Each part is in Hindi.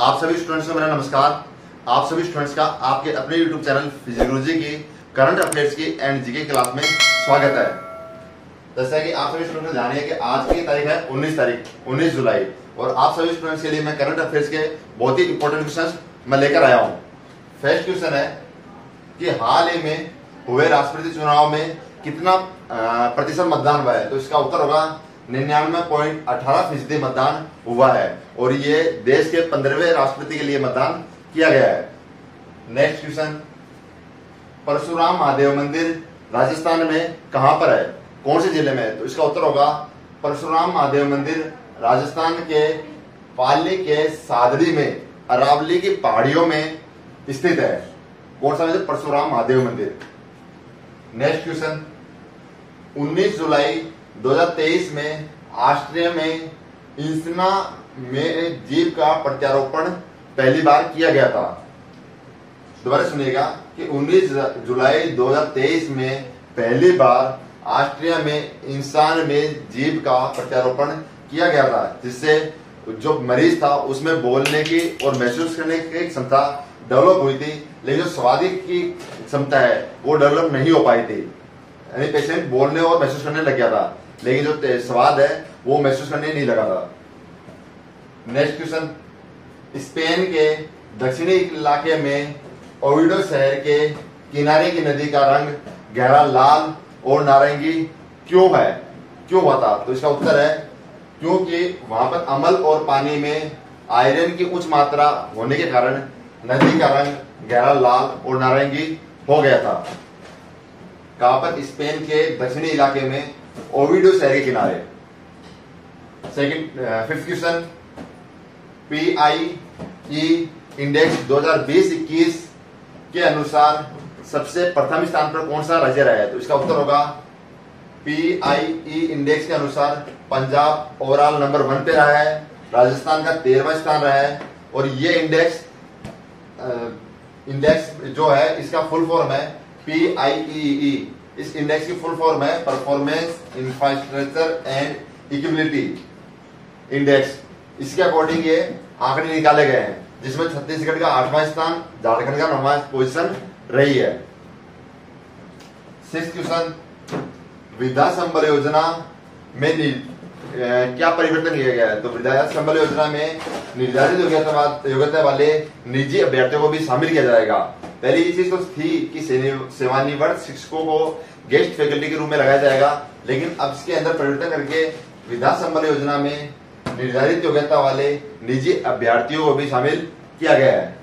आप सभी स्टूडेंट्स को मेरा नमस्कार। आप सभी स्टूडेंट्स का आपके अपने YouTube चैनल फिजियोलॉजी की करंट अफेयर्स की एंड जीके क्लास में स्वागत है। जैसा कि आप सभी स्टूडेंट्स जानिए कि आज की तारीख है 19 तारीख 19 जुलाई। और आप सभी स्टूडेंट्स के लिए मैं करंट अफेयर्स के बहुत ही इंपॉर्टेंट क्वेश्चन मैं लेकर आया हूँ। फ़र्स्ट क्वेश्चन है कि हाल ही में हुए राष्ट्रपति चुनाव में कितना प्रतिशत मतदान हुआ है? तो इसका उत्तर होगा निन्यानवे पॉइंट अठारह फ़ीसदी मतदान हुआ है और ये देश के पंद्रहवें राष्ट्रपति के लिए मतदान किया गया है। नेक्स्ट क्वेश्चन परशुराम महादेव मंदिर राजस्थान में कहाँ पर है? कौन से ज़िले में? है तो इसका उत्तर होगा परशुराम महादेव मंदिर राजस्थान के पाली के सादड़ी में, अरावली की पहाड़ियों में स्थित है। कौन सा परशुराम महादेव मंदिर। नेक्स्ट क्वेश्चन 19 जुलाई 2023 में ऑस्ट्रिया में इंसना में जीव का प्रत्यारोपण पहली बार किया गया था। दोबारा सुनिएगा कि 19 जुलाई 2023 में पहली बार ऑस्ट्रिया में इंसान में जीव का प्रत्यारोपण किया गया था, जिससे जो मरीज़ था उसमें बोलने की और महसूस करने की क्षमता डेवलप हुई थी, लेकिन जो स्वादी की क्षमता है, वो डेवलप नहीं हो पाई थी। यानी पेशेंट बोलने और महसूस करने लग गया था। लेकिन जो स्वाद है, वो महसूस करने नहीं लगा था। नेक्स्ट क्वेश्चन स्पेन के दक्षिणी इलाके में ओविडो शहर के किनारे की नदी का रंग गहरा, लाल और नारंगी क्यों है? क्यों हुआ था? तो इसका उत्तर है, क्योंकि वहाँ पर अमल और पानी में आयरन की उच्च मात्रा होने के कारण नदी का रंग गहरा, लाल और नारंगी हो गया था। कहा पर स्पेन के दक्षिणी इलाके में ओविडो शहर के किनारे। Second fifth question P I E index 2020-21 के अनुसार सबसे प्रथम स्थान पर कौन सा राज्य रहा है? तो इसका उत्तर होगा पी आई ई इंडेक्स के अनुसार पंजाब ओवरऑल नंबर वन पे रहा है, राजस्थान का तेरहवा स्थान रहा है, और ये इंडेक्स इंडेक्स जो है, इसका फुल फॉर्म है पी आई ई इस इंडेक्स की फुल फॉर्म है performance infrastructure and equitability index इसके अकॉर्डिंग ये आंकड़े निकाले गए हैं, जिसमें छत्तीसगढ़ का आठवां स्थान, झारखंड का नौवा पोजिशन रही है। सिक्स क्वेश्चन संबल योजना में क्या परिवर्तन किया गया है? तो वृद्धा संबल योजना में निर्धारित योग्यता वाले निजी अभ्यर्थियों को भी शामिल किया जाएगा। पहले ये चीज़ तो थी कि सेवानिवृत्त शिक्षकों को गेस्ट फैकल्टी के रूप में लगाया जाएगा, लेकिन अब इसके अंदर परिवर्तन करके विधा संबल योजना में निर्धारित योग्यता वाले निजी अभ्यर्थियों को भी शामिल किया गया है।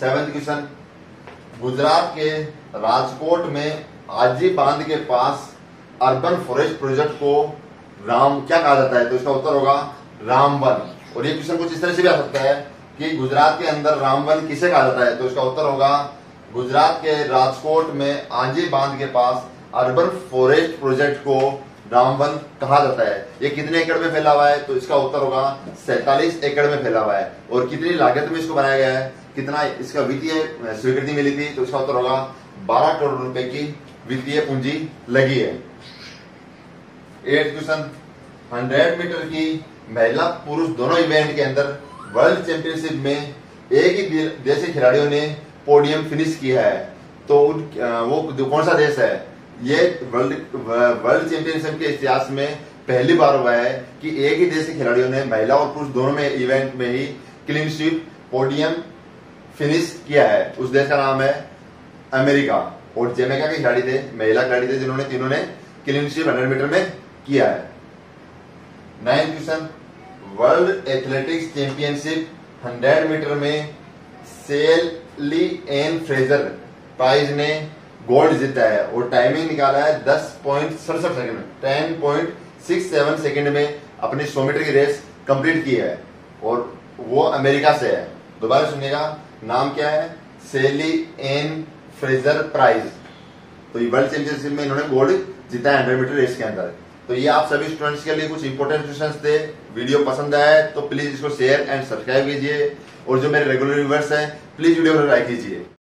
सेवेंथ क्वेश्चन, गुजरात के राजकोट में आजी बाँध के पास अर्बन फॉरेस्ट प्रोजेक्ट को राम, क्या कहा जाता है? तो इसका उत्तर होगा रामवन। और ये क्वेश्चन कुछ इस तरह से भी आ सकता है। कि गुजरात के अंदर रामवन किसे कहा जाता है? तो इसका उत्तर होगा, गुजरात के राजकोट में आंजी बाँध के पास अर्बन फॉरेस्ट प्रोजेक्ट को रामवन कहा जाता है। ये कितने एकड़ में फैला हुआ है? तो इसका उत्तर होगा, सैतालीस एकड़ में फैला हुआ है। और कितनी लागत में इसको बनाया गया है? कितना इसका वित्तीय स्वीकृति मिली थी? तो इसका उत्तर होगा, बारह करोड़ रुपए की वित्तीय पूंजी लगी है। एट क्वेश्चन, हंड्रेड मीटर की महिला पुरुष दोनों इवेंट के अंदर वर्ल्ड चैंपियनशिप में एक ही देश के खिलाड़ियों ने पोडियम फिनिश किया है तो वो कौन सा देश है? ये वर्ल्ड वर्ल्ड चैंपियनशिप के इतिहास में पहली बार हुआ है कि एक ही देश के खिलाड़ियों ने महिला और पुरुष दोनों में इवेंट में ही क्लीन स्वीप पोडियम फिनिश किया है। उस देश का नाम है अमेरिका। और जमेका के खिलाड़ी थे, महिला खिलाड़ी थे जिन्होंने तीनों ने क्लीन स्वीप हंड्रेड मीटर में किया है। Nine question world athletics championship hundred metre में सेली एन फ्रेजर प्राइज ने गोल्ड जीता है और टाइमिंग निकाला है दस पॉइंट सड़सठ second ten point six seven second में अपनी सौ मीटर की रेस कंप्लीट की है और वो अमेरिका से है। दोबारा सुनिएगा, नाम क्या है? सेली एन फ्रेजर प्राइज। तो ये वर्ल्ड चैंपियनशिप में इन्होंने गोल्ड जीता है हंड्रेड मीटर रेस के अंदर। तो ये आप सभी स्टूडेंट्स के लिए कुछ इंपोर्टेंट क्वेश्चन थे। वीडियो पसंद आया तो प्लीज़ इसको शेयर एंड सब्सक्राइब कीजिए। और जो मेरे रेगुलर व्यूवर्स हैं प्लीज़ वीडियो को लाइक कीजिए।